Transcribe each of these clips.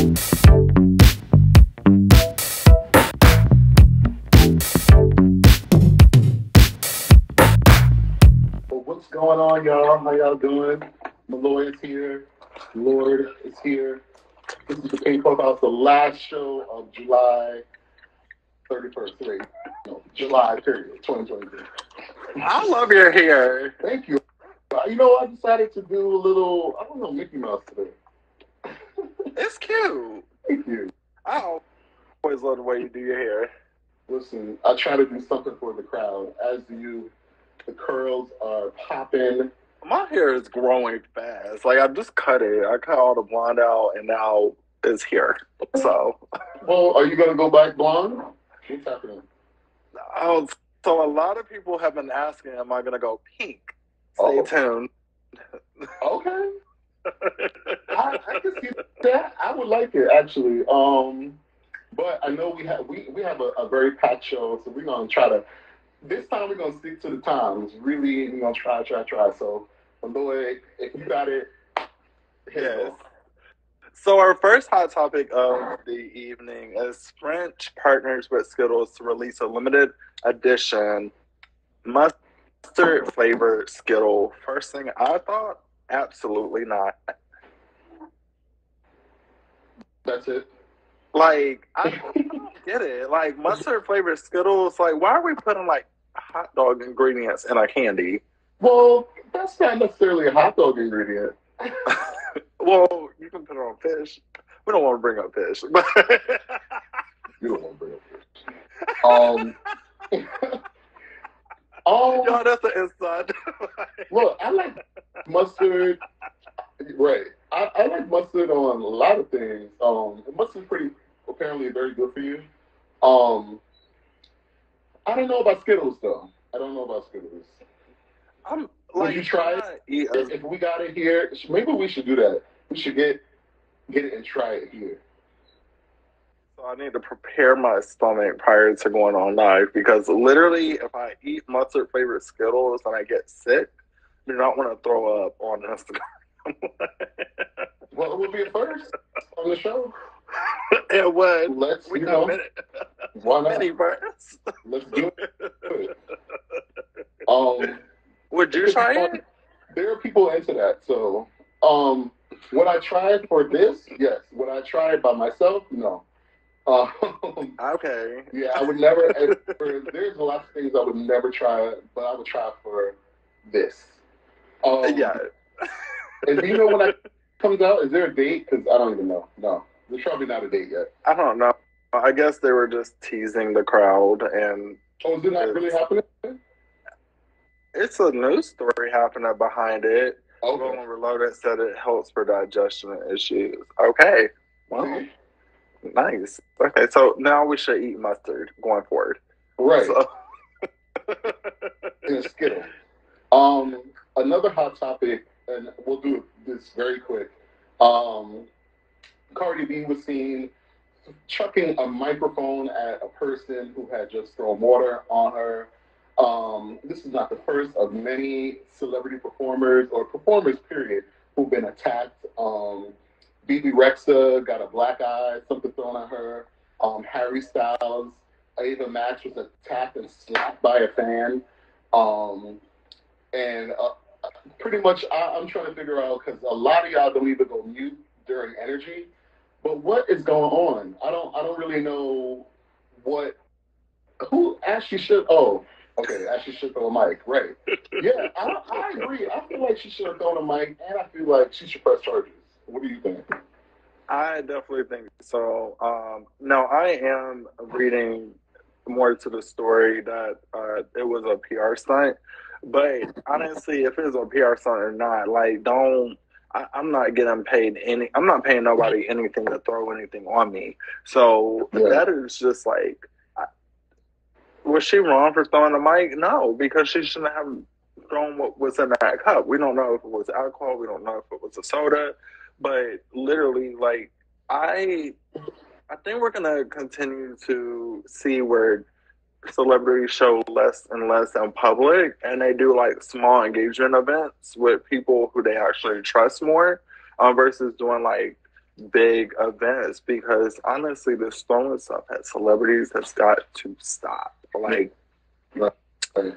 Well, what's going on, y'all? How y'all doing? Malloy is here. Lord is here. This is the Pink Clubhouse, the last show of July 31st. Wait, no, July period, 2023. I love your hair. Thank you. You know, I decided to do a little, I don't know, Mickey Mouse today. It's cute. Thank you. I always love the way you do your hair. Listen, I try to do something for the crowd. As you, the curls are popping. My hair is growing fast. Like I just cut it. I cut all the blonde out, and now it's here. So, Well, are you going to go back blonde? What's happening? Oh, so a lot of people have been asking, "Am I gonna go pink?" Stay Oh. tuned. Okay. I, I can see that. I would like it actually. Um, but I know we have we, we have a, a very packed show, so we're gonna try to. This time we're gonna stick to the times. Really, we're gonna try, try, try. So, Malloy, if you got it, Yes. So our first hot topic of the evening is French partners with Skittles to release a limited edition mustard flavored Skittle. First thing I thought, absolutely not. That's it. Like I, don't get it. Like mustard flavored Skittles. Like why are we putting like hot dog ingredients in a candy? Well, that's not necessarily a hot dog ingredient. Well, you can put it on fish. We don't want to bring up fish, but You don't want to bring up fish. Um. um. no, that's an inside. Look, I like mustard. Right. I, I like mustard on a lot of things. Um, mustard's pretty apparently very good for you. Um, I don't know about Skittles though. I don't know about Skittles. I'm Would you try it? Eat a, If, if we got it here, maybe we should do that. We should get get it and try it here. so I need to prepare my stomach prior to going on live because literally, if I eat mustard flavored Skittles and I get sick, Do not want to throw up on Instagram. Well, it would be a first on the show. it would. Let's We you know why not? mini. Let's do it. Um. Would you try it? there are people into that. So, um, would I try for this? Yes. Would I try it by myself? No. Um, Okay. yeah, I would never. for, there's a lot of things I would never try, but I would try for this. Um, Yeah. And do you know when that comes out? Is there a date? Because I don't even know. No, there's probably not a date yet. I don't know. I guess they were just teasing the crowd, and Oh, is it not really happening? it's a news story happening behind it. Okay. Roland Reloaded said it helps for digestion issues. Okay. Well, See? nice. Okay, so now we should eat mustard going forward. Right. So, in a Skittle. Um, another hot topic, and we'll do this very quick. Um, Cardi B was seen chucking a microphone at a person who had just thrown water on her. Um, this is not the first of many celebrity performers or performers, period, who've been attacked. Um, Bebe Rexha got a black eye, something thrown at her. Um, Harry Styles, Ava Max was attacked and slapped by a fan. Um, and uh, pretty much, I, I'm trying to figure out because a lot of y'all don't even go mute during energy. But what is going on? I don't. I don't really know what. Who actually should? Oh, okay. Actually should throw a mic. Right. Yeah, I, I agree. I feel like she should have thrown a mic, and I feel like she should press charges. What do you think? I definitely think so. Um, no, I am reading more to the story that uh, it was a PR stunt. But honestly, if it's a PR stunt or not, like, don't. I, I'm not getting paid any. I'm not paying nobody anything to throw anything on me. So Yeah. that is just like. I, was she wrong for throwing the mic? No, because she shouldn't have thrown what was in that cup. We don't know if it was alcohol. We don't know if it was a soda. But literally, like I, I think we're gonna continue to see where celebrities show less and less in public, and they do like small engagement events with people who they actually trust more, um, versus doing like big events because honestly, the throwing stuff at celebrities has got to stop. Like, right. Um,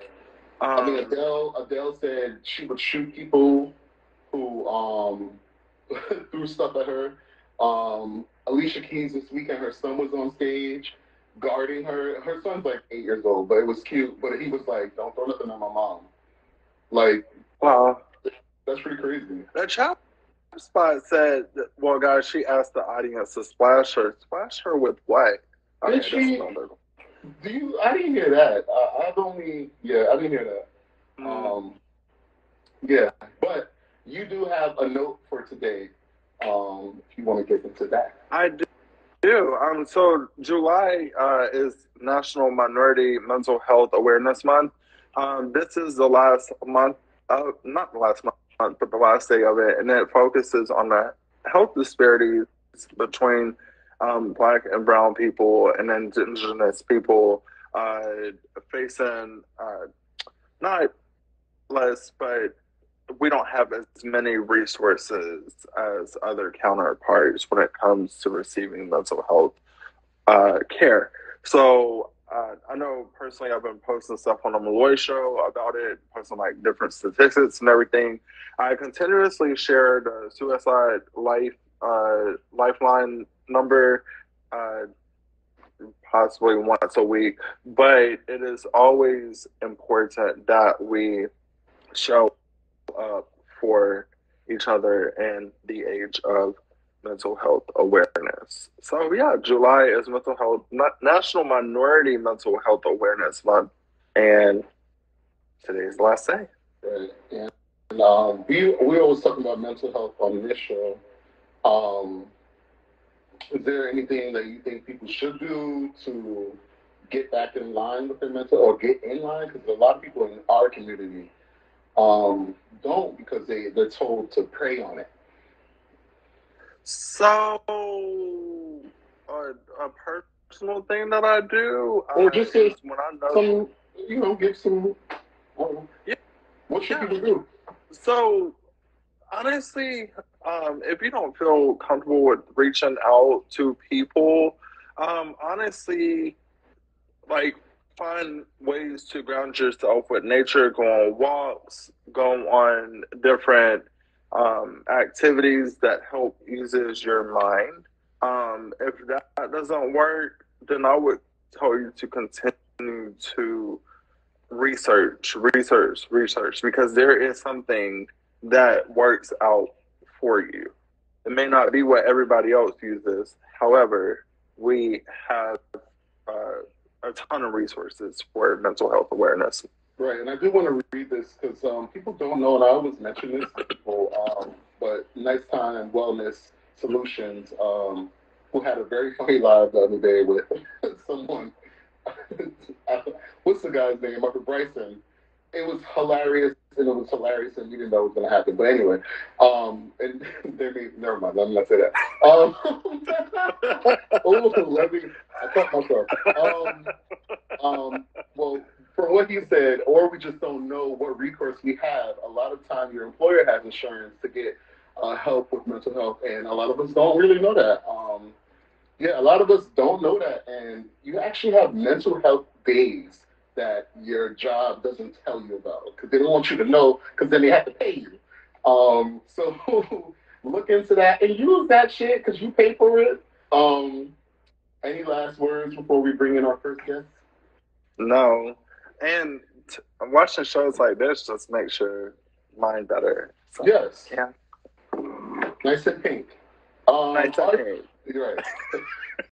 I mean, Adele. Adele said she would shoot people who um, threw stuff at her. Um, Alicia Keys this weekend, her son was on stage guarding her. Her son's like eight years old, but it was cute. But he was like, "Don't throw nothing at my mom." Like, wow, that's pretty crazy. That child spot said, "Well, guys, she asked the audience to splash her. Splash her with what?" Did she? Do you? I didn't hear that. Uh, I've only, yeah, I didn't hear that. Mm. Um, yeah, but you do have a note for today. Um, if you want to get into that, I do. Um, so July uh, is National Minority Mental Health Awareness Month. Um, this is the last month, uh, not the last month month, but the last day of it, and it focuses on the health disparities between um, Black and Brown people and Indigenous people uh, facing uh, not less, but we don't have as many resources as other counterparts when it comes to receiving mental health uh, care. So uh, I know personally, I've been posting stuff on the Malloy show about it, posting like different statistics and everything. I continuously share the suicide life uh, lifeline number, uh, possibly once a week, but it is always important that we show up for each other in the age of mental health awareness. So yeah, July is mental health National Minority Mental Health Awareness Month, and today's the last day. Right. And um, we we always talk about mental health on this show. Um, is there anything that you think people should do to get back in line with their mental or get in line? Because a lot of people in our community um, don't because they they're told to prey on it. So, a, a personal thing that I do, or just uh, when I know, some, you know, give some. yeah. What should yeah. people do? So, honestly, um, if you don't feel comfortable with reaching out to people, um, honestly, like find ways to ground yourself with nature, go on walks, go on different um, activities that help uses your mind. Um, if that doesn't work, then I would tell you to continue to research, research, research, because there is something that works out for you. It may not be what everybody else uses. However, we have uh, a ton of resources for mental health awareness. Right, and I do want to read this because um, people don't know, and I always mention this to people, um, but Nice Time Wellness Solutions, um, who had a very funny live the other day with someone, what's the guy's name, Mark Bryson. It was hilarious, and it was hilarious, and we didn't know it was going to happen. But anyway, um, and they made, never mind, I'm not say that. Um, oh, let me, I caught myself. Um, um, well, from what he said, or we just don't know what recourse we have. A lot of time, your employer has insurance to get uh, help with mental health, and a lot of us don't really know that. Um, yeah, a lot of us don't know that, and you actually have mental health days that your job doesn't tell you about because they don't want you to know because then they have to pay you. Um, so look into that and use that shit because you pay for it. Um, any last words before we bring in our first guest? No, and t- watching shows like this just makes your mind better. So, yes. Yeah. Nice and pink. Um, nice and pink. You're right.